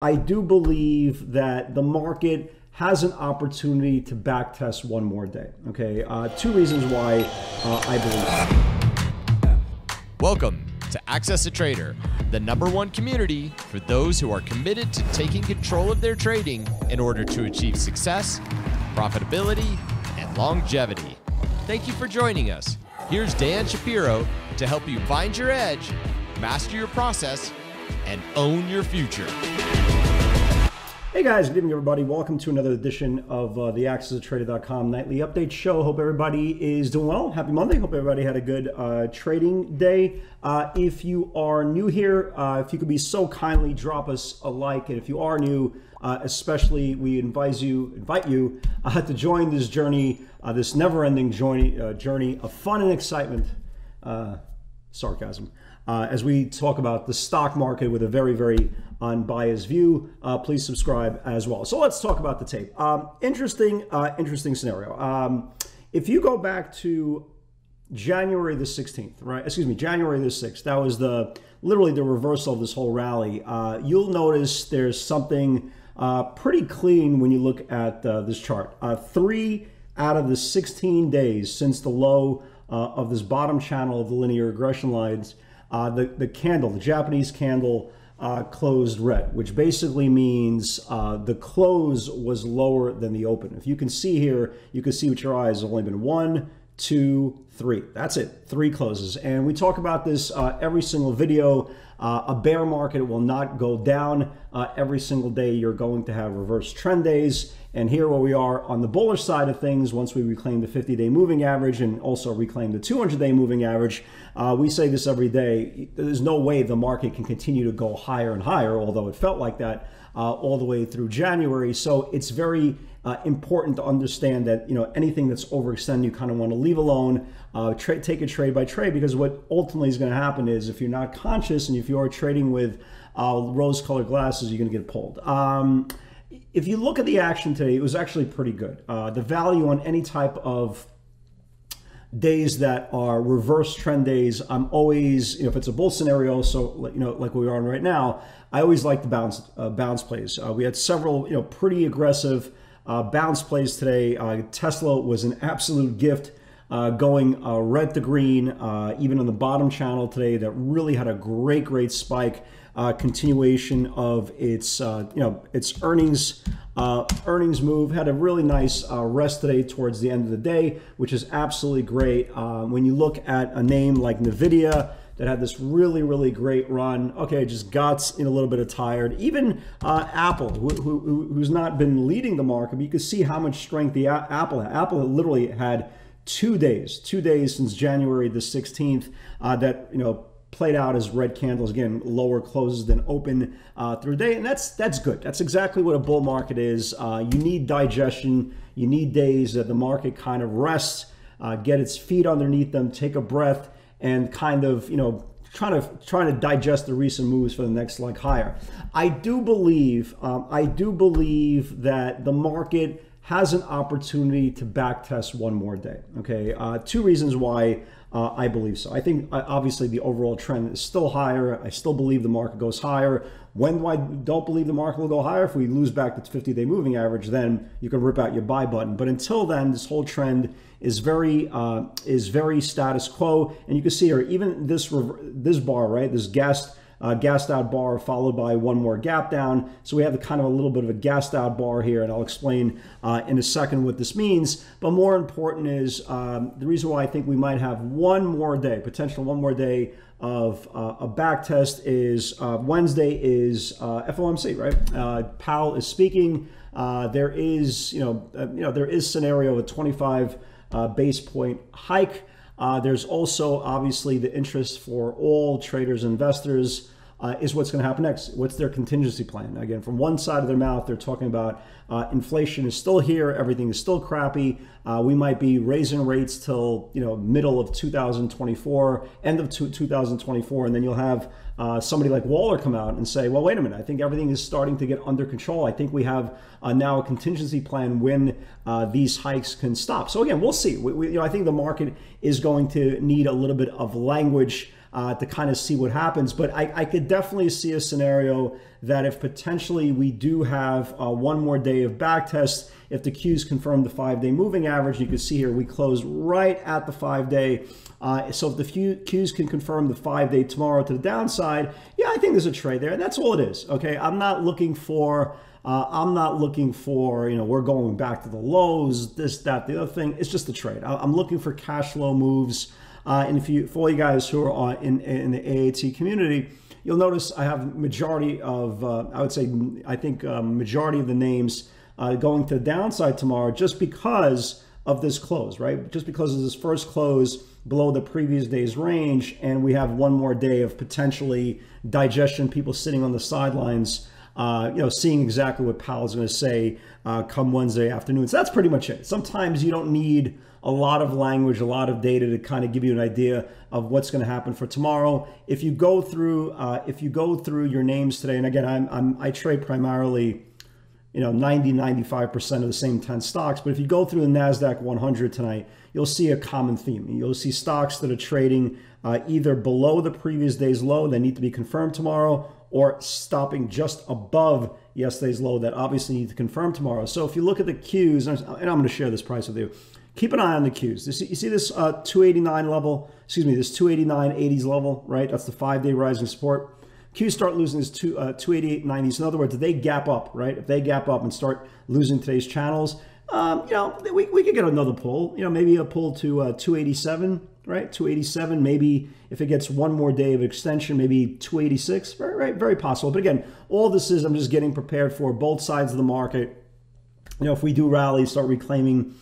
I do believe that the market has an opportunity to backtest one more day. Okay, uh, two reasons why uh, I believe. Welcome to Access a Trader, the number one community for those who are committed to taking control of their trading in order to achieve success, profitability, and longevity. Thank you for joining us. Here's Dan Shapiro to help you find your edge, master your process, and own your future. Hey guys, good evening everybody. Welcome to another edition of uh, the AccessATrader.com nightly update show. Hope everybody is doing well. Happy Monday. Hope everybody had a good uh, trading day. Uh, if you are new here, uh, if you could be so kindly drop us a like, and if you are new, uh, especially we advise you invite you uh, to join this journey, this never-ending journey journey of fun and excitement. sarcasm uh, as we talk about the stock market with a very, very unbiased view. Uh, please subscribe as well. So let's talk about the tape. Um, interesting, uh, interesting scenario. Um, if you go back to January the 16th, right? Excuse me, January the 6th. That was the literally the reversal of this whole rally. Uh, you'll notice there's something uh, pretty clean when you look at uh, this chart. Three out of the 16 days since the low of this bottom channel of the linear regression lines uh, the, the candle, the Japanese candle, uh, closed red, which basically means uh, the close was lower than the open. If you can see here, you can see with your eyes, only been one, two, three. That's it, three closes. And we talk about this uh, every single video. Uh, a bear market will not go down uh, every single day. You're going to have reverse trend days. And here where we are on the bullish side of things, once we reclaim the 50-day moving average and also reclaim the 200-day moving average, uh, we say this every day, there's no way the market can continue to go higher and higher, although it felt like that uh, all the way through January. So it's very uh, important to understand that you know anything that's overextended, you kind of want to leave alone, uh, tra- take it trade by trade, because what ultimately is going to happen is if you're not conscious and if you are trading with uh, rose-colored glasses, you're going to get pulled. Um, if you look at the action today, it was actually pretty good. Uh, the value on any type of days that are reverse trend days, I'm always, you know, if it's a bull scenario, so you know, like we are right now, I always like the bounce uh, bounce plays. Uh, we had several, you know, pretty aggressive uh, bounce plays today. Uh, Tesla was an absolute gift. Uh, going uh, red to green, even on the bottom channel today, that really had a great, great spike uh, continuation of its uh, you know its earnings uh, earnings move. Had a really nice uh, rest today towards the end of the day, which is absolutely great. Uh, when you look at a name like Nvidia that had this really really great run, okay, just got in a little bit of tired. Even uh, Apple, who, who, who's not been leading the market, but you can see how much strength the Apple. Apple literally had two days, two days since January the 16th that you know played out as red candles again lower closes than open uh, through the day and that's that's good. That's exactly what a bull market is. Uh, you need digestion you need days that the market kind of rests uh, get its feet underneath them take a breath and kind of you know trying to trying to digest the recent moves for the next leg higher. I do believe um, i do believe that the market has an opportunity to backtest one more day okay uh, two reasons why uh, I believe so. I think uh, obviously the overall trend is still higher. I still believe the market goes higher. When do I don't believe the market will go higher, if we lose back the 50 day moving average, then you can rip out your buy button. But until then, this whole trend is very uh, is very status quo. And you can see here, even this this bar, right, this gas uh, gassed out bar followed by one more gap down. So we have the kind of a little bit of a gassed out bar here, and I'll explain uh, in a second what this means. But more important is um, the reason why I think we might have one more day, potential one more day of uh, a back test is uh, Wednesday is uh, FOMC, right? Uh, Powell is speaking. there is, you know, you know, there is scenario of a 25 base point hike. Uh, there's also obviously the interest for all traders, investors, uh, is what's going to happen next. What's their contingency plan? Again, from one side of their mouth, they're talking about uh, inflation is still here, everything is still crappy. Uh, we might be raising rates till you know middle of 2024, end of 2024, and then you'll have uh, somebody like Waller come out and say, well, wait a minute, I think everything is starting to get under control. I think we have uh, now a contingency plan when uh, these hikes can stop. So again, we'll see. We, we, you know, I think the market is going to need a little bit of language uh, to kind of see what happens. But I, I, could definitely see a scenario that if potentially we do have uh, one more day of backtest, if the Qs confirm the five day moving average, you can see here we closed right at the five day. Uh, so if the few Qs can confirm the five day tomorrow to the downside, yeah, I think there's a trade there. And that's all it is. Okay. I'm not looking for. Uh, I'm not looking for, you know, we're going back to the lows, this, that, the other thing. It's just a trade. I'm looking for cash flow moves. Uh, and if you, for all you guys who are in, in the AAT community, you'll notice I have majority of, uh, I would say, I think um, majority of the names uh, going to the downside tomorrow just because of this close, right? Just because of this first close below the previous day's range, and we have one more day of potentially digestion, people sitting on the sidelines, uh, you know, seeing exactly what Powell's going to say uh, come Wednesday afternoon. So that's pretty much it. Sometimes you don't need a lot of language, a lot of data to kind of give you an idea of what's going to happen for tomorrow. If you go through, uh, if you go through your names today, and again, I'm, I'm I trade primarily you know 90 95% of the same 10 stocks. But if you go through the nasdaq 100 tonight you'll see a common theme. You'll see stocks that are trading uh, either below the previous day's low that need to be confirmed tomorrow or stopping just above yesterday's low that obviously need to confirm tomorrow. So if you look at the qs and i'm going to share this price with you. Keep an eye on the qs. You see this uh, 289 level? Excuse me this 289 80s level right? That's the five day rising support Qs start losing his two, uh, 288.90s. In other words, if they gap up, right? If they gap up and start losing today's channels, um, you know, we, we could get another pull, you know, maybe a pull to uh, 287, right? 287, maybe if it gets one more day of extension, maybe 286, right? right? Very possible. But again, all this is, I'm just getting prepared for both sides of the market. You know, if we do rally, start reclaiming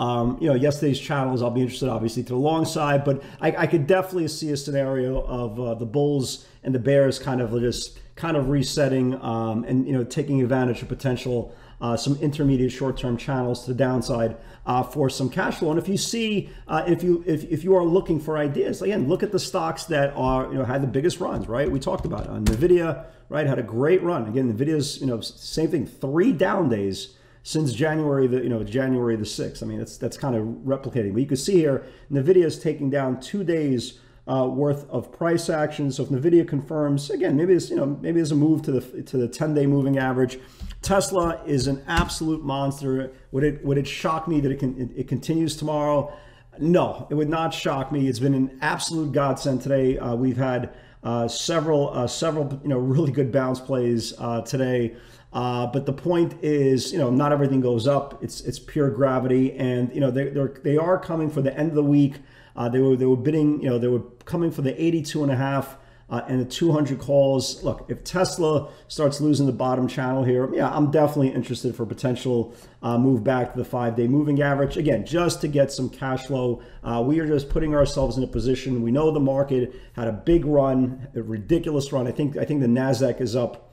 um, you know, yesterday's channels, I'll be interested obviously to the long side, but I, I could definitely see a scenario of uh, the Bulls and the Bears kind of just kind of resetting um, and, you know, taking advantage of potential uh, some intermediate short-term channels to the downside uh, for some cash flow. And if you see, uh, if you if, if you are looking for ideas, again, look at the stocks that are you know had the biggest runs. Right, we talked about it. Nvidia, right, had a great run. Again, Nvidia's you know same thing, three down days since January the you know January the 6th. I mean that's that's kind of replicating. But you can see here Nvidia is taking down two days uh, worth of price action. So if Nvidia confirms again, maybe it's you know maybe there's a move to the to the 10 day moving average. Tesla is an absolute monster. Would it would it shock me that it can it, it continues tomorrow? No, it would not shock me. It's been an absolute godsend today. Uh, we've had uh, several uh, several you know really good bounce plays uh, today. Uh, but the point is, you know, not everything goes up. It's it's pure gravity, and you know they they're, they are coming for the end of the week. Uh, they were they were bidding, you know, they were coming for the 82 and a half uh, and the 200 calls. Look, if Tesla starts losing the bottom channel here, yeah, I'm definitely interested for potential uh, move back to the five-day moving average. Again, just to get some cash flow. Uh, we are just putting ourselves in a position. We know the market had a big run, a ridiculous run. I think I think the Nasdaq is up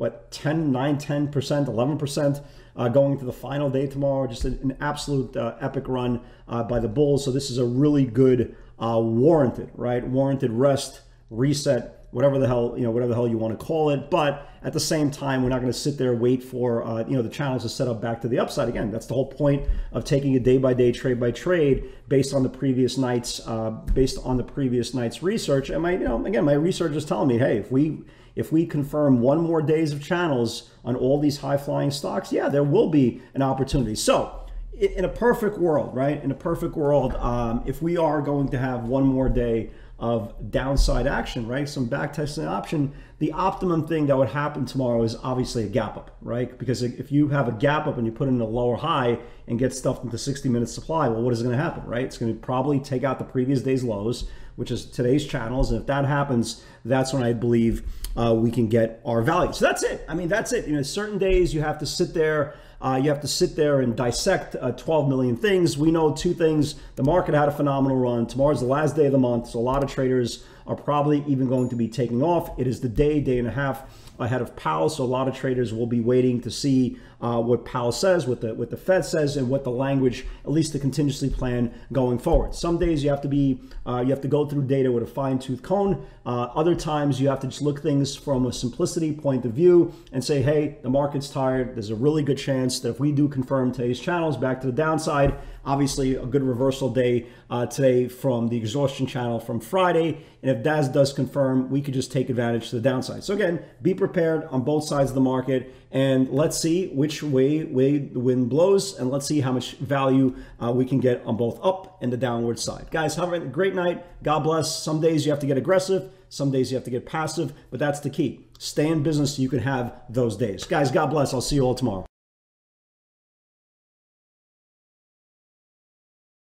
what 10 9 10 percent 11 percent uh, going to the final day tomorrow. Just an, absolute uh, epic run uh, by the bulls. So this is a really good uh, warranted right? Warranted rest reset whatever the hell you know whatever the hell you want to call it. But at the same time we're not going to sit there wait for uh, you know the channels to set up back to the upside again. That's the whole point of taking a day by day trade by trade based on the previous night's uh, based on the previous night's research. And my you know again my research is telling me hey if we if we confirm one more days of channels on all these high flying stocks, yeah, there will be an opportunity. So, in a perfect world, right? In a perfect world, um, if we are going to have one more day of downside action, right? Some backtesting option. The optimum thing that would happen tomorrow is obviously a gap up, right? Because if you have a gap up and you put in a lower high and get stuffed into 60 minutes supply, well, what is going to happen, right? It's going to probably take out the previous day's lows, which is today's channels. And if that happens, that's when I believe uh, we can get our value. So that's it. I mean, that's it. You know, certain days you have to sit there. Uh, you have to sit there and dissect uh, 12 million things. We know two things. The market had a phenomenal run. Tomorrow's the last day of the month, so a lot of traders are probably even going to be taking off. It is the day, day and a half ahead of Powell. So a lot of traders will be waiting to see uh, what Powell says, what the what the Fed says, and what the language, at least the contingency plan going forward. Some days you have to be uh, you have to go through data with a fine tooth comb. Uh, other times you have to just look things from a simplicity point of view and say, hey, the market's tired. There's a really good chance that if we do confirm today's channels back to the downside, obviously a good reversal day uh, today from the exhaustion channel from Friday. And if DAS does confirm, we could just take advantage to the downside. So again, be prepared on both sides of the market and let's see which way, way the wind blows and let's see how much value uh, we can get on both up and the downward side. Guys, have a great night. God bless. Some days you have to get aggressive. Some days you have to get passive, but that's the key. Stay in business so you can have those days. Guys, God bless. I'll see you all tomorrow.